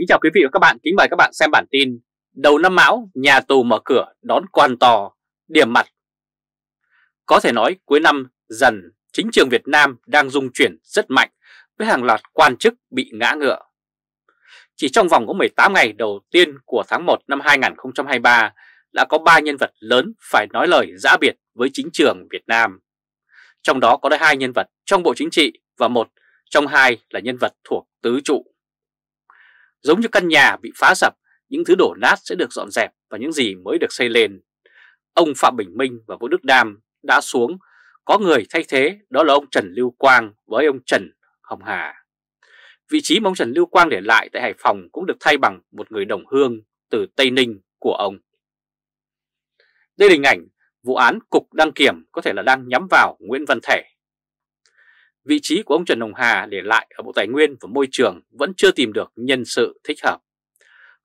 Kính chào quý vị và các bạn, kính mời các bạn xem bản tin Đầu năm Mão, nhà tù mở cửa đón quan to, điểm mặt. Có thể nói cuối năm dần, chính trường Việt Nam đang dung chuyển rất mạnh với hàng loạt quan chức bị ngã ngựa. Chỉ trong vòng có 18 ngày đầu tiên của tháng 1 năm 2023 đã có 3 nhân vật lớn phải nói lời giã biệt với chính trường Việt Nam. Trong đó có hai nhân vật trong Bộ Chính trị và một trong hai là nhân vật thuộc tứ trụ. Giống như căn nhà bị phá sập, những thứ đổ nát sẽ được dọn dẹp và những gì mới được xây lên. Ông Phạm Bình Minh và Vũ Đức Đam đã xuống, có người thay thế đó là ông Trần Lưu Quang với ông Trần Hồng Hà. Vị trí mà ông Trần Lưu Quang để lại tại Hải Phòng cũng được thay bằng một người đồng hương từ Tây Ninh của ông. Đây là hình ảnh vụ án Cục Đăng Kiểm có thể là đang nhắm vào Nguyễn Văn Thể. Vị trí của ông Trần Hồng Hà để lại ở Bộ Tài nguyên và Môi trường vẫn chưa tìm được nhân sự thích hợp.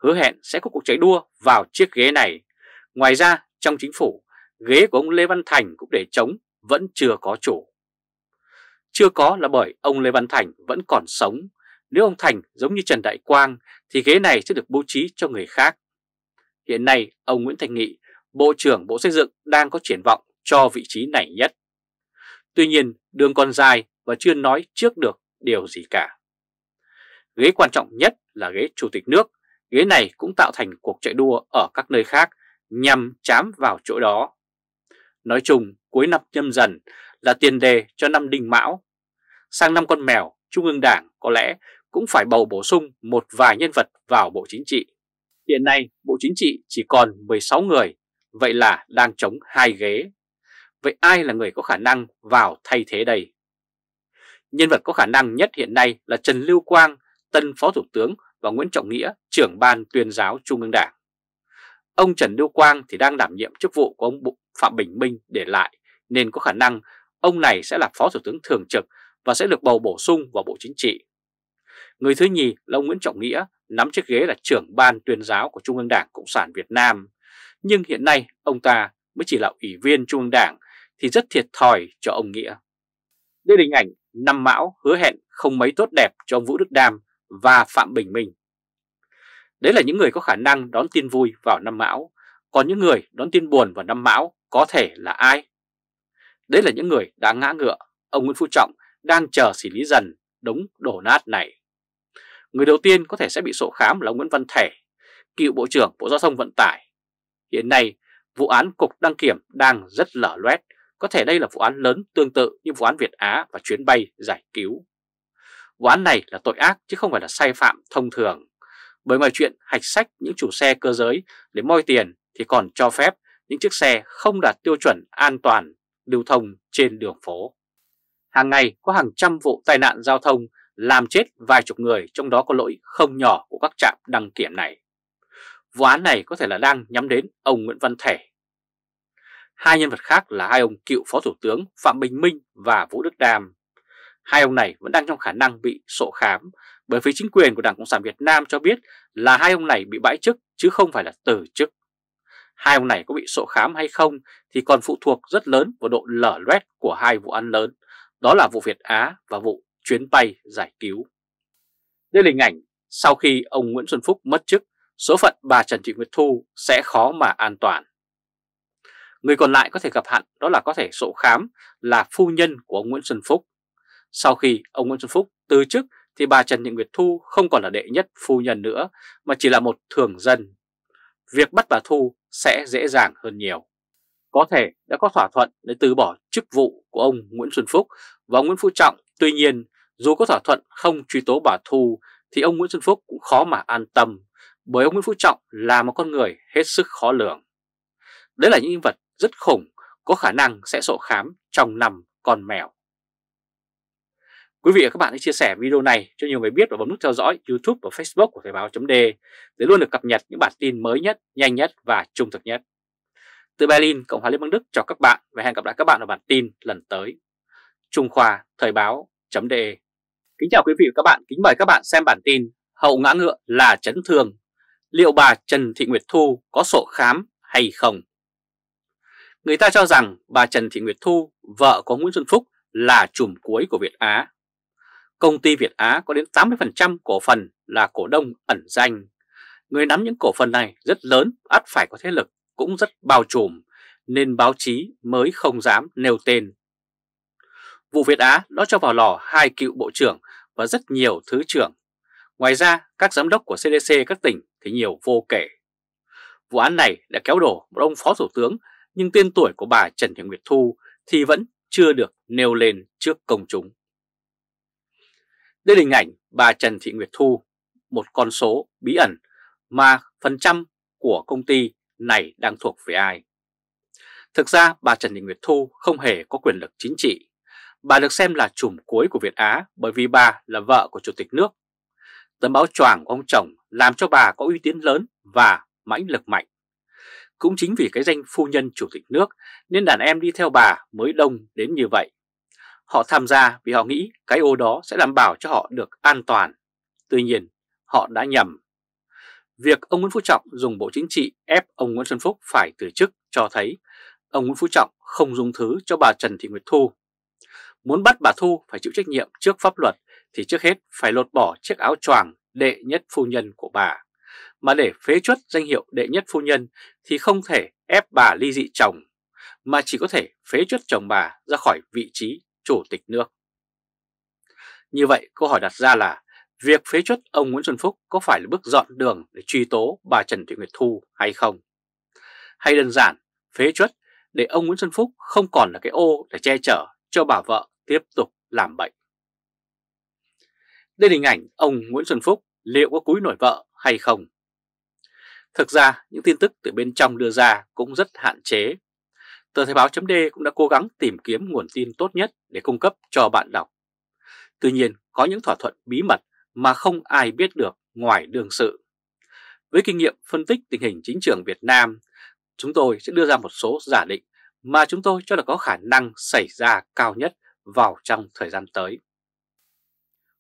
Hứa hẹn sẽ có cuộc chạy đua vào chiếc ghế này. Ngoài ra, trong chính phủ, ghế của ông Lê Văn Thành cũng để trống vẫn chưa có chủ. Chưa có là bởi ông Lê Văn Thành vẫn còn sống. Nếu ông Thành giống như Trần Đại Quang thì ghế này sẽ được bố trí cho người khác. Hiện nay, ông Nguyễn Thành Nghị, Bộ trưởng Bộ Xây dựng đang có triển vọng cho vị trí này nhất. Tuy nhiên, đường còn dài và chưa nói trước được điều gì cả. Ghế quan trọng nhất là ghế chủ tịch nước, ghế này cũng tạo thành cuộc chạy đua ở các nơi khác nhằm chám vào chỗ đó. Nói chung, cuối năm nhâm dần là tiền đề cho năm đinh mão. Sang năm con mèo, Trung ương Đảng có lẽ cũng phải bầu bổ sung một vài nhân vật vào Bộ Chính trị. Hiện nay, Bộ Chính trị chỉ còn 16 người, vậy là đang chống hai ghế. Vậy ai là người có khả năng vào thay thế đây? Nhân vật có khả năng nhất hiện nay là Trần Lưu Quang, tân Phó Thủ tướng và Nguyễn Trọng Nghĩa, trưởng ban tuyên giáo Trung ương Đảng. Ông Trần Lưu Quang thì đang đảm nhiệm chức vụ của ông Phạm Bình Minh để lại, nên có khả năng ông này sẽ là Phó Thủ tướng thường trực và sẽ được bầu bổ sung vào Bộ Chính trị. Người thứ nhì là ông Nguyễn Trọng Nghĩa, nắm chiếc ghế là trưởng ban tuyên giáo của Trung ương Đảng Cộng sản Việt Nam. Nhưng hiện nay ông ta mới chỉ là ủy viên Trung ương Đảng thì rất thiệt thòi cho ông Nghĩa. Đây là hình ảnh năm mão hứa hẹn không mấy tốt đẹp cho ông Vũ Đức Đam và Phạm Bình Minh. Đấy là những người có khả năng đón tin vui vào năm mão, còn những người đón tin buồn vào năm mão có thể là ai? Đấy là những người đã ngã ngựa, ông Nguyễn Phú Trọng đang chờ xử lý dần đống đổ nát này. Người đầu tiên có thể sẽ bị sổ khám là ông Nguyễn Văn Thể, cựu Bộ trưởng Bộ Giao thông Vận tải. Hiện nay, vụ án Cục Đăng Kiểm đang rất lở loét có thể đây là vụ án lớn, tương tự như vụ án Việt Á và chuyến bay giải cứu. Vụ án này là tội ác chứ không phải là sai phạm thông thường. Bởi ngoài chuyện hạch sách những chủ xe cơ giới để moi tiền thì còn cho phép những chiếc xe không đạt tiêu chuẩn an toàn lưu thông trên đường phố. Hàng ngày có hàng trăm vụ tai nạn giao thông làm chết vài chục người, trong đó có lỗi không nhỏ của các trạm đăng kiểm này. Vụ án này có thể là đang nhắm đến ông Nguyễn Văn Thể Hai nhân vật khác là hai ông cựu Phó Thủ tướng Phạm Bình Minh và Vũ Đức Đam. Hai ông này vẫn đang trong khả năng bị sổ khám bởi phía chính quyền của Đảng Cộng sản Việt Nam cho biết là hai ông này bị bãi chức chứ không phải là từ chức. Hai ông này có bị sổ khám hay không thì còn phụ thuộc rất lớn vào độ lở loét của hai vụ án lớn, đó là vụ Việt Á và vụ chuyến bay giải cứu. Đây là hình ảnh sau khi ông Nguyễn Xuân Phúc mất chức, số phận bà Trần Thị Nguyệt Thu sẽ khó mà an toàn. Người còn lại có thể gặp hạn đó là có thể sổ khám là phu nhân của ông Nguyễn Xuân Phúc. Sau khi ông Nguyễn Xuân Phúc từ chức thì bà Trần Thị Nguyệt Thu không còn là đệ nhất phu nhân nữa mà chỉ là một thường dân. Việc bắt bà Thu sẽ dễ dàng hơn nhiều. Có thể đã có thỏa thuận để từ bỏ chức vụ của ông Nguyễn Xuân Phúc và ông Nguyễn Phú Trọng. Tuy nhiên, dù có thỏa thuận không truy tố bà Thu thì ông Nguyễn Xuân Phúc cũng khó mà an tâm bởi ông Nguyễn Phú Trọng là một con người hết sức khó lường. Đấy là những nhân vật rất khủng, có khả năng sẽ sổ khám trong năm con mèo. Quý vị và các bạn hãy chia sẻ video này cho nhiều người biết và bấm nút theo dõi YouTube và Facebook của Thời Báo .de để luôn được cập nhật những bản tin mới nhất, nhanh nhất và trung thực nhất. Từ Berlin, Cộng hòa Liên bang Đức chào các bạn và hẹn gặp lại các bạn ở bản tin lần tới. Trung Khoa Thời báo .de Kính chào quý vị và các bạn, kính mời các bạn xem bản tin Hậu ngã ngựa là chấn thương. Liệu bà Trần Thị Nguyệt Thu có sổ khám hay không? Người ta cho rằng bà Trần Thị Nguyệt Thu, vợ của Nguyễn Xuân Phúc, là chùm cuối của Việt Á. Công ty Việt Á có đến 80% cổ phần là cổ đông ẩn danh. Người nắm những cổ phần này rất lớn, ắt phải có thế lực, cũng rất bao trùm, nên báo chí mới không dám nêu tên. Vụ Việt Á đã cho vào lò hai cựu bộ trưởng và rất nhiều thứ trưởng. Ngoài ra, các giám đốc của CDC các tỉnh thì nhiều vô kể. Vụ án này đã kéo đổ một ông phó thủ tướng nhưng tên tuổi của bà Trần Thị Nguyệt Thu thì vẫn chưa được nêu lên trước công chúng. Đây là hình ảnh bà Trần Thị Nguyệt Thu, một con số bí ẩn mà phần trăm của công ty này đang thuộc về ai. Thực ra bà Trần Thị Nguyệt Thu không hề có quyền lực chính trị. Bà được xem là chùm cuối của Việt Á bởi vì bà là vợ của Chủ tịch nước. Tấm báo choàng của ông chồng làm cho bà có uy tín lớn và mãnh lực mạnh. Cũng chính vì cái danh phu nhân chủ tịch nước nên đàn em đi theo bà mới đông đến như vậy. Họ tham gia vì họ nghĩ cái ô đó sẽ đảm bảo cho họ được an toàn. Tuy nhiên, họ đã nhầm. Việc ông Nguyễn Phú Trọng dùng Bộ Chính trị ép ông Nguyễn Xuân Phúc phải từ chức cho thấy ông Nguyễn Phú Trọng không dùng thứ cho bà Trần Thị Nguyệt Thu. Muốn bắt bà Thu phải chịu trách nhiệm trước pháp luật thì trước hết phải lột bỏ chiếc áo choàng đệ nhất phu nhân của bà mà để phế chuất danh hiệu đệ nhất phu nhân thì không thể ép bà ly dị chồng, mà chỉ có thể phế chuất chồng bà ra khỏi vị trí chủ tịch nước. Như vậy câu hỏi đặt ra là việc phế chuất ông Nguyễn Xuân Phúc có phải là bước dọn đường để truy tố bà Trần Thị Nguyệt Thu hay không? Hay đơn giản phế chuất để ông Nguyễn Xuân Phúc không còn là cái ô để che chở cho bà vợ tiếp tục làm bệnh? Đây là hình ảnh ông Nguyễn Xuân Phúc liệu có cúi nổi vợ hay không? Thực ra, những tin tức từ bên trong đưa ra cũng rất hạn chế. Tờ Thời báo chấm cũng đã cố gắng tìm kiếm nguồn tin tốt nhất để cung cấp cho bạn đọc. Tuy nhiên, có những thỏa thuận bí mật mà không ai biết được ngoài đương sự. Với kinh nghiệm phân tích tình hình chính trường Việt Nam, chúng tôi sẽ đưa ra một số giả định mà chúng tôi cho là có khả năng xảy ra cao nhất vào trong thời gian tới.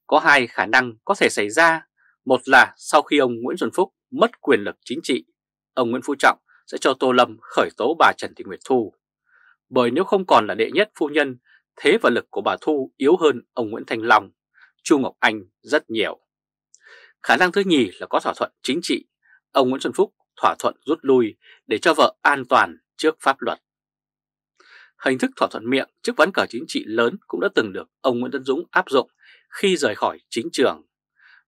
Có hai khả năng có thể xảy ra, một là sau khi ông Nguyễn Xuân Phúc mất quyền lực chính trị, ông Nguyễn Phú Trọng sẽ cho Tô Lâm khởi tố bà Trần Thị Nguyệt Thu. Bởi nếu không còn là đệ nhất phu nhân, thế và lực của bà Thu yếu hơn ông Nguyễn Thanh Long, Chu Ngọc Anh rất nhiều. Khả năng thứ nhì là có thỏa thuận chính trị, ông Nguyễn Xuân Phúc thỏa thuận rút lui để cho vợ an toàn trước pháp luật. Hình thức thỏa thuận miệng trước ván cờ chính trị lớn cũng đã từng được ông Nguyễn Tân Dũng áp dụng khi rời khỏi chính trường.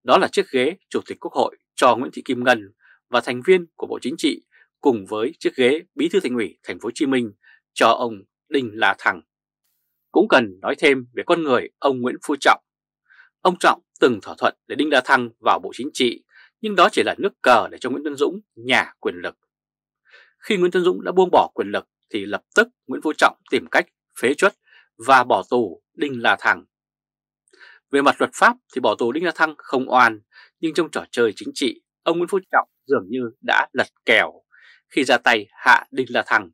Đó là chiếc ghế Chủ tịch Quốc hội cho Nguyễn Thị Kim Ngân và thành viên của Bộ Chính trị cùng với chiếc ghế Bí thư Thành ủy Thành phố Hồ Chí Minh cho ông Đinh La Thăng. Cũng cần nói thêm về con người ông Nguyễn Phú Trọng. Ông Trọng từng thỏa thuận để Đinh La Thăng vào Bộ Chính trị, nhưng đó chỉ là nước cờ để cho Nguyễn Tân Dũng nhà quyền lực. Khi Nguyễn Tân Dũng đã buông bỏ quyền lực thì lập tức Nguyễn Phú Trọng tìm cách phế chuất và bỏ tù Đinh La Thăng. Về mặt luật pháp thì bỏ tù Đinh La Thăng không oan, nhưng trong trò chơi chính trị, ông Nguyễn Phú Trọng dường như đã lật kèo khi ra tay hạ Đinh La Thăng.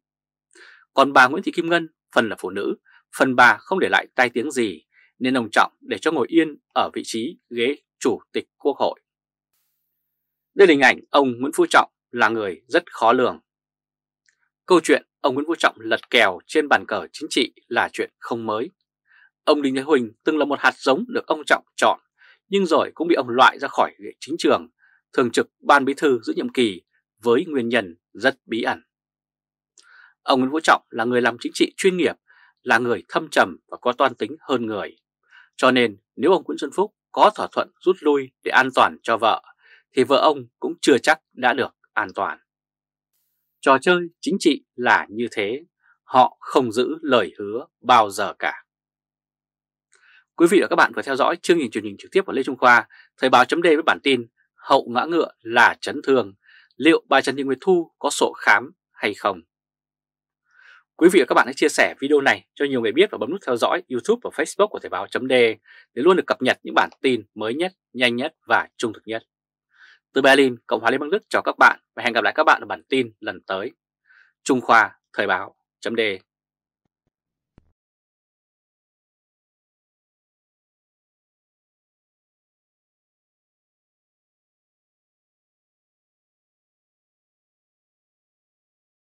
Còn bà Nguyễn Thị Kim Ngân, phần là phụ nữ, phần bà không để lại tai tiếng gì, nên ông Trọng để cho ngồi yên ở vị trí ghế chủ tịch quốc hội. Đây là hình ảnh ông Nguyễn Phú Trọng là người rất khó lường. Câu chuyện ông Nguyễn Phú Trọng lật kèo trên bàn cờ chính trị là chuyện không mới. Ông Đinh Thế Huỳnh từng là một hạt giống được ông Trọng chọn, nhưng rồi cũng bị ông loại ra khỏi chính trường, thường trực ban bí thư giữ nhiệm kỳ với nguyên nhân rất bí ẩn. Ông Nguyễn Phú Trọng là người làm chính trị chuyên nghiệp, là người thâm trầm và có toan tính hơn người. Cho nên nếu ông Nguyễn Xuân Phúc có thỏa thuận rút lui để an toàn cho vợ, thì vợ ông cũng chưa chắc đã được an toàn. Trò chơi chính trị là như thế, họ không giữ lời hứa bao giờ cả. Quý vị và các bạn vừa theo dõi chương trình truyền hình trực tiếp của Lê Trung Khoa, Thời báo chấm với bản tin Hậu ngã ngựa là chấn thương, liệu bà Trần Thị Nguyệt Thu có sổ khám hay không? Quý vị và các bạn hãy chia sẻ video này cho nhiều người biết và bấm nút theo dõi YouTube và Facebook của Thời báo chấm để luôn được cập nhật những bản tin mới nhất, nhanh nhất và trung thực nhất. Từ Berlin, Cộng hòa Liên bang Đức chào các bạn và hẹn gặp lại các bạn ở bản tin lần tới. Trung Khoa Thời báo chấm